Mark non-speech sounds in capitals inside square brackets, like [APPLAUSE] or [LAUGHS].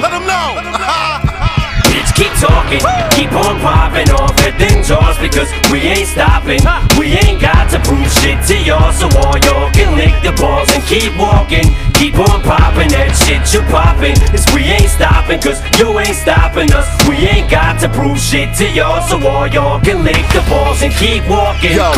Let them know. Bitch, [LAUGHS] keep talking, keep on popping off at them jaws because we ain't stopping. We ain't got to prove shit to y'all, so all y'all can lick the balls and keep walking. Keep on popping that shit you popping. Cause we ain't stopping, cause you ain't stopping us. We ain't got to prove shit to y'all, so all y'all can lick the balls and keep walking. Yo,